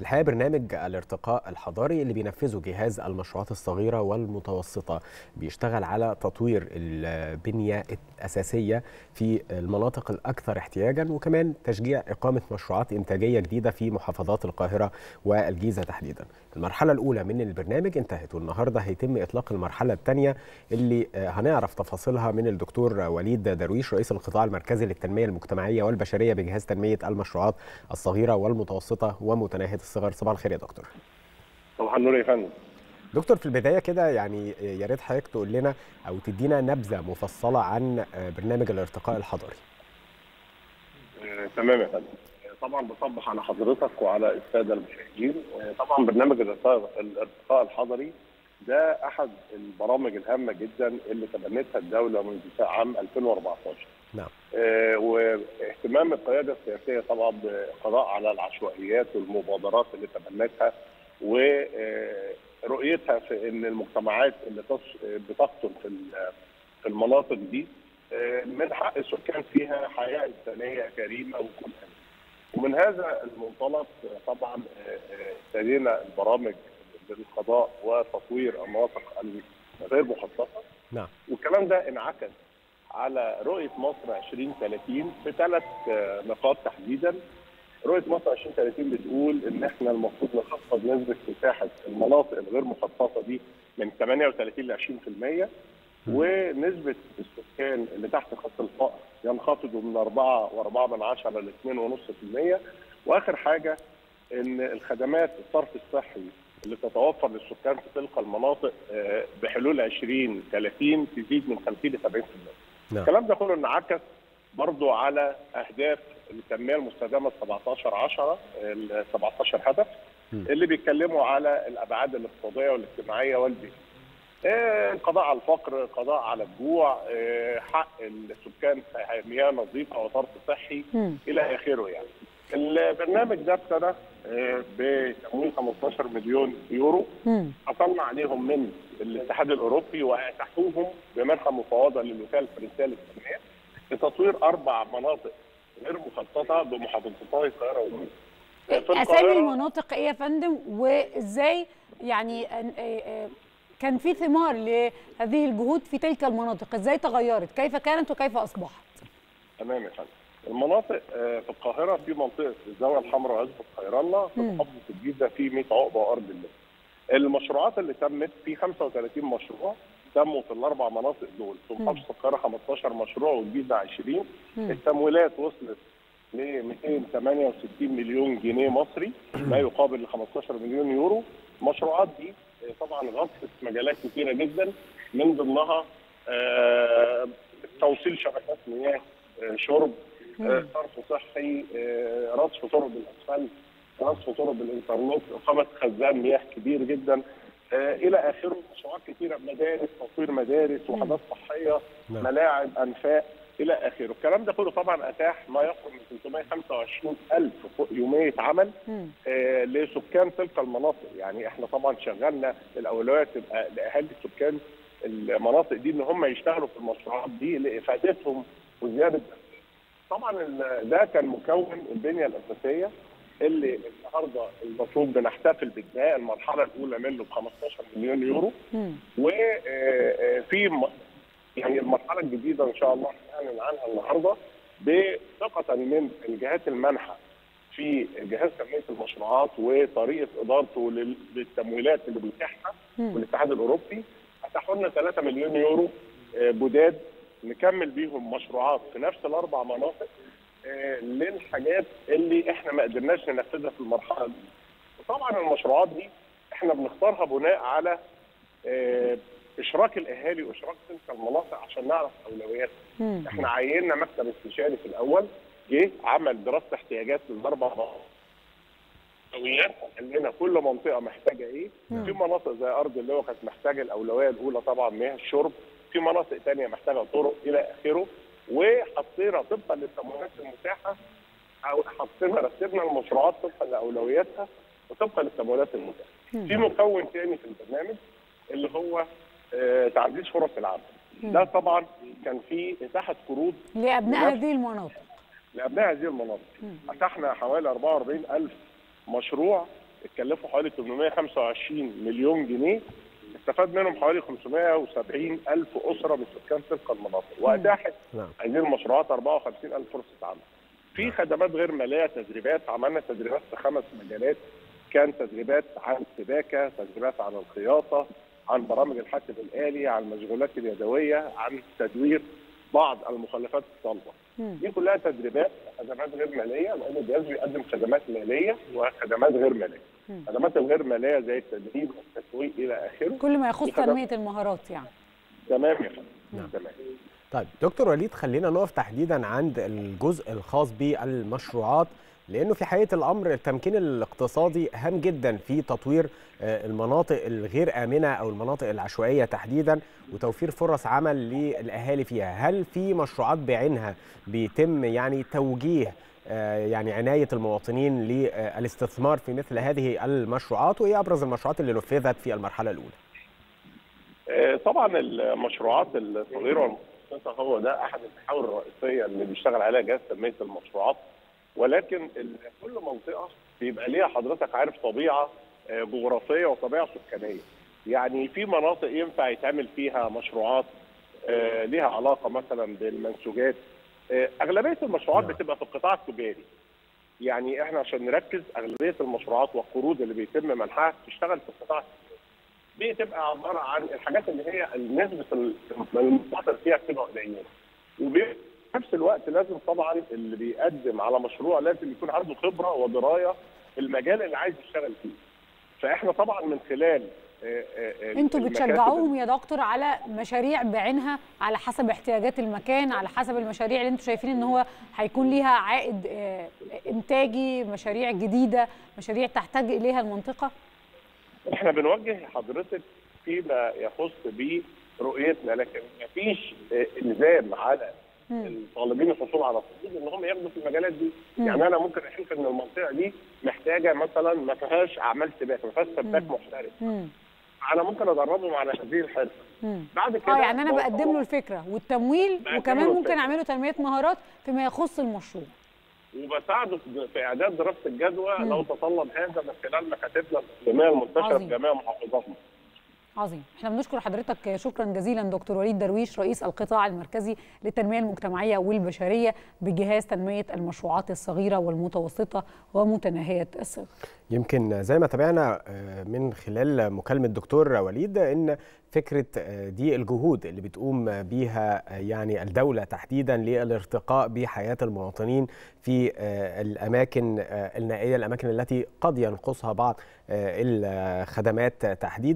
الحقيقة برنامج الارتقاء الحضاري اللي بينفذه جهاز المشروعات الصغيرة والمتوسطة بيشتغل على تطوير البنية الأساسية في المناطق الأكثر احتياجا وكمان تشجيع إقامة مشروعات إنتاجية جديدة في محافظات القاهرة والجيزة تحديدا. المرحلة الأولى من البرنامج انتهت والنهاردة هيتم إطلاق المرحلة الثانية اللي هنعرف تفاصيلها من الدكتور وليد درويش رئيس القطاع المركزي للتنمية المجتمعية والبشرية بجهاز تنمية المشروعات الصغيرة والمتوسطة ومتناهيه الصغر صباح الخير يا دكتور. صباح النور يا فندم. دكتور في البداية كده يعني يا ريت حضرتك تقول لنا أو تدينا نبذة مفصلة عن برنامج الارتقاء الحضري. آه، تمام يا فندم. طبعا بصبح على حضرتك وعلى السادة المشاهدين. آه، طبعا برنامج الارتقاء الحضري ده أحد البرامج الهامة جدا اللي تبنتها الدولة منذ عام 2014 نعم آه، واهتمام القيادة السياسية طبعا بالقضاء على العشوائيات والمبادرات اللي تبنتها ورؤيتها في إن المجتمعات اللي بتقطن في في المناطق دي آه، من حق السكان فيها حياة إنسانية كريمة وكل ومن هذا المنطلق آه، طبعا آه، آه، ابتدينا البرامج للقضاء وتطوير المناطق الغير مخصصة. نعم. والكلام ده انعكس على رؤية مصر 2030 في ثلاث آه، نقاط تحديدا. رؤية مصر 2030 بتقول إن إحنا المفروض نخفض نسبة مساحه المناطق الغير مخصصه دي من 38 ل 20% ونسبة السكان اللي تحت خط الفقر ينخفضوا من 4 و4 من 10 ل 2.5% وآخر حاجة إن الخدمات الصرف الصحي اللي تتوفر للسكان في تلك المناطق آه، بحلول 2030 تزيد من 50 ل 70%. نعم الكلام ده كله انعكس برضو على أهداف التنمية المستدامة 17 10 ال 17 هدف م. اللي بيتكلموا على الأبعاد الاقتصادية والاجتماعية والبيئية. آه، القضاء على الفقر، القضاء على الجوع، آه، حق السكان في مياه نظيفة وصرف صحي. إلى آخره يعني. البرنامج ده ابتدى آه، بتمويل 15 مليون يورو. حصلنا عليهم من الاتحاد الأوروبي واتاحوهم بمنحة مفوضه للوكالة الفرنسية للتنمية لتطوير أربع مناطق غير مخططة بمحافظتي القاهرة والجيزه. في أسامي المناطق إيه يا فندم وإزاي يعني آه، آه، كان في ثمار لهذه الجهود في تلك المناطق إزاي تغيرت كيف كانت وكيف أصبحت تمام يا فندم. المناطق آه، في القاهرة في منطقة الزاوية الحمراء وعزبه خير الله في. محافظه الجيزة في 100 عقبة وأرض الله. المشروعات اللي تمت في 35 مشروع تموا في الأربع مناطق دول في. محافظة القاهرة 15 مشروع والجيزة 20 مم. التمويلات وصلت ل 268 مليون جنيه مصري ما يقابل ل 15 مليون يورو المشروعات دي آه، طبعا غطت مجالات كثيره جدا من ضمنها آه، توصيل شبكات مياه شرب. صرف صحي آه، رصف طرق الاسفلت رصف طرق الإنترنت إقامة خزان مياه كبير جدا آه، إلى آخره مشروعات كثيره مدارس تطوير مدارس وحدات صحية نعم. ملاعب أنفاق إلى آخره الكلام ده كله طبعا أتاح ما يقرب من 325 ألف يومية عمل. آه، لسكان تلك المناطق يعني إحنا طبعا شغلنا الأولويات تبقى لأهالي سكان المناطق دي إن هم يشتغلوا في المشروعات دي لإفادتهم وزيادة طبعا ده كان مكون البنية الأساسية اللي النهارده المفروض بنحتفل بانتهاء المرحلة الأولى منه ب 15 مليون يورو. وفي يعني المرحلة الجديدة إن شاء الله هنعلن عنها النهارده بثقة من الجهات المانحة في جهاز تنمية المشروعات وطريقة إدارته لل- للتمويلات اللي بيتيحها مم. والاتحاد الأوروبي اتاحوا لنا 3 مليون يورو آه، جداد نكمل بيهم مشروعات في نفس الأربع مناطق آه، للحاجات اللي إحنا ما قدرناش ننفذها في المرحلة دي. وطبعا المشروعات دي إحنا بنختارها بناء على آه، إشراك الأهالي وإشراك تلك المناطق عشان نعرف أولوياتها. إحنا عيننا مكتب استشاري في الأول جه عمل دراسة احتياجات للاربع مناطق. أولويات قال لنا كل منطقة محتاجة إيه؟ في مناطق زي أرض اللي هو كانت محتاجة الأولوية الأولى طبعا مياه الشرب، في مناطق ثانية محتاجة طرق إلى آخره وحطينا طبقا للتمويلات المتاحة أو حطينا رتبنا المشروعات طبقا لأولوياتها وطبقا للتمويلات المتاحة. في مكون ثاني في البرنامج اللي هو آه، تعزيز فرص العمل. ده طبعا كان في إتاحة قروض لأبناء هذه المناطق لأبناء هذه المناطق. اتحنا حوالي 44 ألف مشروع اتكلفوا حوالي 825 مليون جنيه استفاد منهم حوالي 570 ألف أسرة من سكان تلك المناطق وأتاحت نعم. هذه المشروعات 54 ألف فرصة عمل. في خدمات غير مالية تدريبات عملنا تدريبات في خمس مجالات كان تدريبات عن السباكه، تدريبات عن الخياطة، عن برامج الحاسب الآلي، عن المشغولات اليدوية، عن تدوير بعض المخلفات الصلبه. دي كلها تدريبات خدمات غير مالية لأن الجهاز بيقدم خدمات مالية وخدمات غير مالية. الخدمات الغير مالية زي التدريب والتسويق إلى آخره. كل ما يخص خدمات- تنمية المهارات يعني تمام يا فندم. نعم. تمام. طيب دكتور وليد خلينا نقف تحديدا عند الجزء الخاص بالمشروعات لأنه في حقيقة الأمر التمكين الاقتصادي هام جدا في تطوير آه، المناطق الغير آمنة أو المناطق العشوائية تحديدا وتوفير فرص عمل للأهالي فيها، هل في مشروعات بعينها بيتم يعني توجيه يعني عناية المواطنين للاستثمار في مثل هذه المشروعات وايه أبرز المشروعات اللي نفذت في المرحلة الأولى؟ آه، طبعا المشروعات الصغيرة والمتوسطة هو ده أحد المحاور الرئيسية اللي بيشتغل عليها جهاز تنمية المشروعات ولكن كل منطقة بيبقى ليها حضرتك عارف طبيعة آه، جغرافية وطبيعة سكانية. يعني في مناطق ينفع يتعمل فيها مشروعات آه، ليها علاقة مثلا بالمنسوجات. آه، أغلبية المشروعات نعم. بتبقى في القطاع التجاري. يعني إحنا عشان نركز أغلبية المشروعات والقروض اللي بيتم منحها تشتغل في القطاع التجاري. دي تبقى عبارة عن الحاجات اللي هي نسبه المخاطر فيها بتبقى قليلة. وفي نفس الوقت لازم طبعا اللي بيقدم على مشروع لازم يكون عنده خبرة ودرايه في المجال اللي عايز يشتغل فيه. فإحنا طبعا من خلال أنتوا بتشجعوهم يا دكتور على مشاريع بعينها على حسب احتياجات المكان على حسب المشاريع اللي أنتوا شايفين ان هو هيكون ليها عائد آه، إنتاجي مشاريع جديدة مشاريع تحتاج إليها المنطقة؟ إحنا بنوجه حضرتك فيما يخص برؤيتنا لكن مفيش آه، إلزام على الطالبين الحصول على التخصص إن هم ياخدوا في المجالات دي. مم. يعني أنا ممكن أشوف إن المنطقة دي محتاجة مثلا ما فيهاش أعمال سباكه ما فيهاش سباك محترف. أنا ممكن أدربهم على هذه الحرفة. بعد كده آه يعني أنا بقدم له الفكرة والتمويل وكمان له ممكن الفكرة. أعمله تنمية مهارات فيما يخص المشروع وبساعده في- إعداد دراسة الجدوى. لو تطلب هذا من خلال مكاتبنا التنميه المنتشره. في جميع محافظاتنا عظيم. إحنا بنشكر حضرتك شكرا جزيلا دكتور وليد درويش رئيس القطاع المركزي للتنمية المجتمعية والبشرية بجهاز تنمية المشروعات الصغيرة والمتوسطة ومتناهية الصغر. يمكن زي ما تابعنا آه، من خلال مكالمة دكتور وليد إن فكرة آه، دي الجهود اللي بتقوم بيها آه، يعني الدولة تحديدا للارتقاء بحياة المواطنين في الأماكن آه، النائية الأماكن التي قد ينقصها بعض الخدمات تحديدا.